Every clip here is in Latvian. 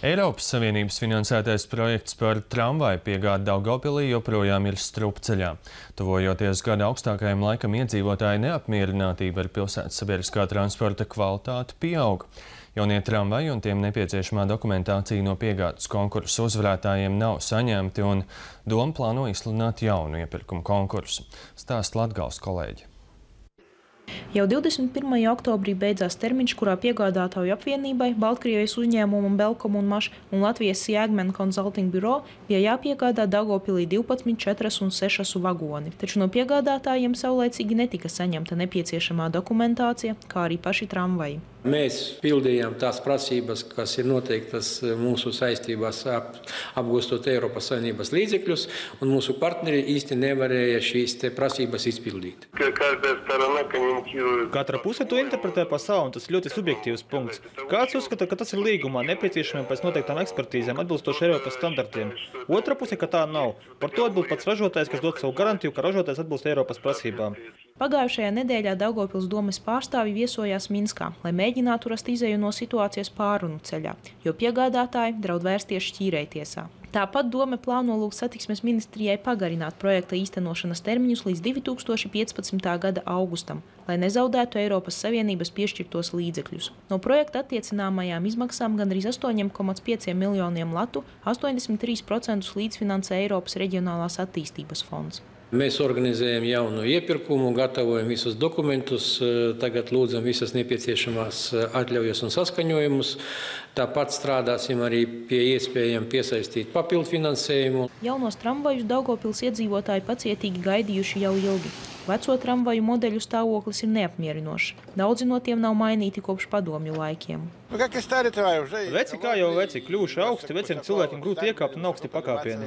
Eiropas Savienības finansētais projekts par tramvaju piegādi Daugavpilī joprojām ir strupceļā. Tuvojoties gada augstākajam laikam iedzīvotāju neapmierinātība ar pilsētas sabiedriskā transporta kvalitāti pieaug. Jaunie tramvaji un tiem nepieciešamā dokumentācija no piegādes konkursu uzvarētājiem nav saņemti un doma plāno izsludināt jaunu iepirkumu konkursu. Stāst Latgals kolēģi. Jau 21. oktobrī beidzās termiņš, kurā piegādātāju apvienībai, Baltkrievijas uzņēmumam Belkom un Maš un Latvijas Jēgmena Consulting Bureau bija jāpiegādā Daugavpilī 12, 4 un 6 vagoni. Taču no piegādātājiem saulēcīgi netika saņemta nepieciešamā dokumentācija, kā arī paši tramvaji. Mēs pildījām tās prasības, kas ir noteiktas mūsu saistībās, ap, apgūstot Eiropas Savienības līdzekļus, un mūsu partneri īsti nevarēja šīs prasības izpildīt. Katra puse to interpretē pa savu, un tas ļoti subjektīvs punkts. Kāds uzskata, ka tas ir līgumā nepieciešamiem pēc noteiktām ekspertīzēm atbilstoši Eiropas standartiem. Otra puse, ka tā nav. Par to atbild pats ražotājs, kas dod savu garantiju, ka ražotājs atbilst Eiropas prasībām. Pagājušajā nedēļā Daugavpils domes pārstāvi viesojās Minskā, lai mēģinātu rast izēju no situācijas pārunu ceļā, jo piegādātāji draud vērsties šķīrētiesā. Tāpat dome plāno lūgt satiksmes ministrijai pagarināt projekta īstenošanas termiņus līdz 2015. gada augustam, lai nezaudētu Eiropas Savienības piešķirtos līdzekļus. No projekta attiecināmajām izmaksām gandrīz 8,5 miljoniem latu 83% līdzfinansē Eiropas Reģionālās attīstības fonds. Mēs organizējam jaunu iepirkumu, gatavojam visus dokumentus, tagad lūdzam visas nepieciešamās atļaujas un saskaņojumus. Tāpat strādāsim arī pie iespējām piesaistīt papildu finansējumu. Jaunos tramvajus Daugavpils iedzīvotāji pacietīgi gaidījuši jau ilgi. Veco tramvaju modeļu stāvoklis ir neapmierinošs. Daudzi no tiem nav mainīti kopš padomju laikiem. Veci kā jau veci, kļuvuši augsti, veciem cilvēkiem grūti iekāpt un augsti pakāpieni.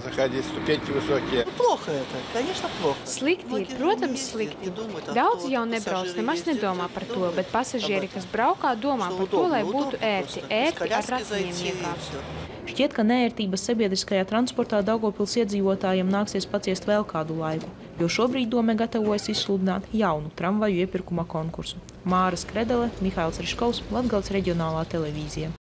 Slikti ir, protams, slikti. Daudzi jau nebrauc, nemaz nedomā par to, bet pasažieri, kas braukā, domā par to, lai būtu ērti, ērti ar ratiņiem iekāpt. Šķiet, ka neērtības sabiedriskajā transportā Daugavpils iedzīvotājiem nāksies paciest vēl kādu laiku, jo šobrīd dome gatavojas izsludināt jaunu tramvaju iepirkuma konkursu. Māra Skredele, Mihails Riškovs, Latgales reģionālā телевізії.